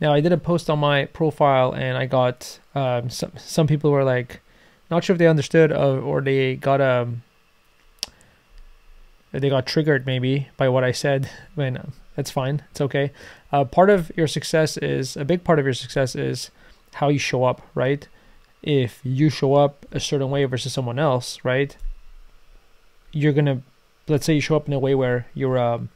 Now I did a post on my profile and I got um, some some people were like, not sure if they understood or, or they got um they got triggered maybe by what I said. When that's fine, it's okay. Uh, part of your success is a big part of your success is how you show up, right? If you show up a certain way versus someone else, right? You're gonna, let's say you show up in a way where you're um,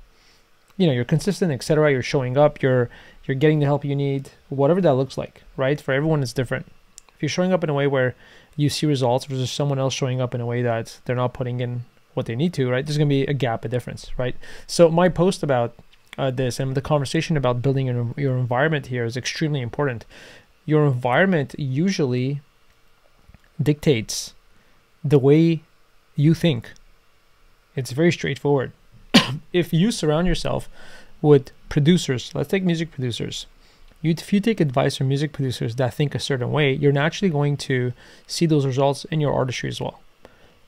you know you're consistent etc you're showing up you're you're getting the help you need whatever that looks like right? For everyone it's different. If you're showing up in a way where you see results versus someone else showing up in a way that they're not putting in what they need to right there's going to be a gap a difference right? So my post about uh, this and the conversation about building your, your environment here is extremely important. Your environment usually dictates the way you think. It's very straightforward if you surround yourself with producers, let's take music producers. You, if you take advice from music producers that think a certain way, you're naturally going to see those results in your artistry as well.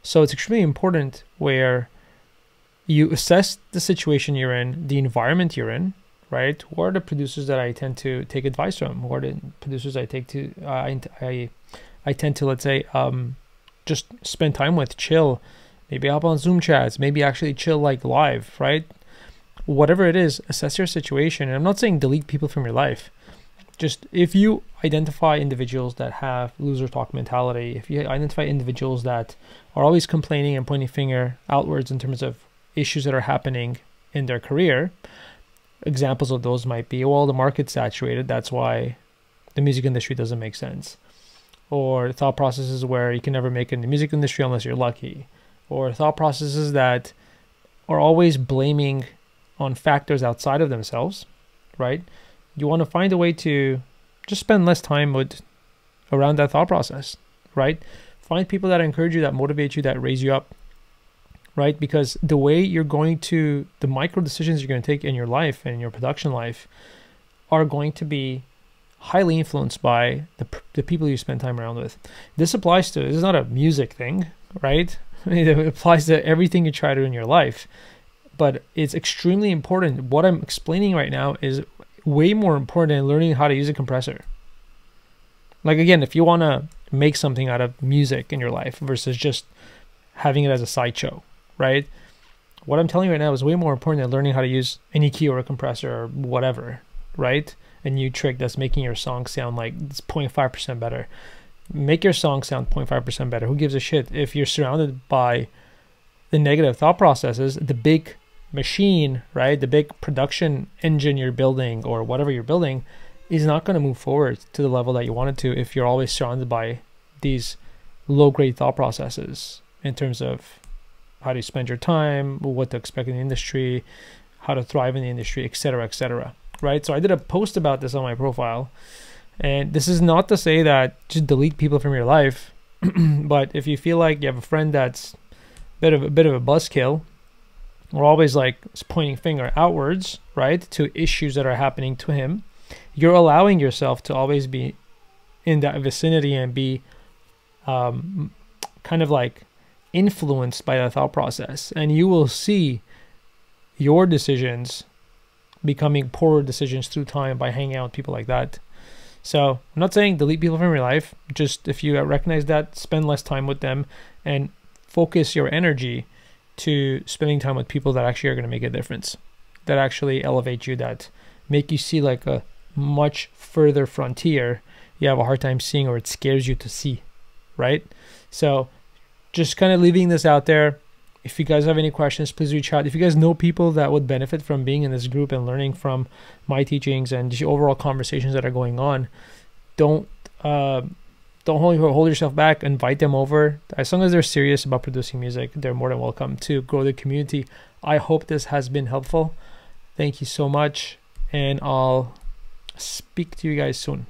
So it's extremely important where you assess the situation you're in, the environment you're in, right? Who are the producers that I tend to take advice from? Who are the producers I take to uh, I, I tend to let's say um, just spend time with, chill, maybe hop on Zoom chats, maybe actually chill like live, right? Whatever it is, assess your situation. And I'm not saying delete people from your life. Just if you identify individuals that have loser talk mentality, if you identify individuals that are always complaining and pointing finger outwards in terms of issues that are happening in their career, examples of those might be well, the market's saturated, that's why the music industry doesn't make sense. Or thought processes where you can never make it in the music industry unless you're lucky or thought processes that are always blaming on factors outside of themselves, right? You want to find a way to just spend less time with around that thought process, right? Find people that encourage you, that motivate you, that raise you up, right? Because the way you're going to, the micro decisions you're going to take in your life and your production life are going to be highly influenced by the, the people you spend time around with. This applies to, this is not a music thing, right? it applies to everything you try to do in your life. But it's extremely important. What I'm explaining right now is way more important than learning how to use a compressor. Like again, if you want to make something out of music in your life versus just having it as a sideshow, right? What I'm telling you right now is way more important than learning how to use an EQ or a compressor or whatever, right? A new trick that's making your song sound like it's 0.5% better make your song sound 0.5% better. Who gives a shit if you're surrounded by the negative thought processes, the big machine, right? The big production engine you're building or whatever you're building is not going to move forward to the level that you want it to if you're always surrounded by these low grade thought processes in terms of how to spend your time, what to expect in the industry, how to thrive in the industry, etc., etc. Right? So I did a post about this on my profile and this is not to say that just delete people from your life, but if you feel like you have a friend that's a bit of a bit of a buzzkill, or always like pointing finger outwards, right, to issues that are happening to him, you're allowing yourself to always be in that vicinity and be um, kind of like influenced by that thought process, and you will see your decisions becoming poorer decisions through time by hanging out with people like that. So I'm not saying delete people from your life. Just if you recognize that, spend less time with them and focus your energy to spending time with people that actually are going to make a difference, that actually elevate you, that make you see like a much further frontier you have a hard time seeing or it scares you to see, right? So just kind of leaving this out there. If you guys have any questions, please reach out. If you guys know people that would benefit from being in this group and learning from my teachings and the overall conversations that are going on, don't uh, don't hold, hold yourself back. Invite them over. As long as they're serious about producing music, they're more than welcome to grow the community. I hope this has been helpful. Thank you so much, and I'll speak to you guys soon.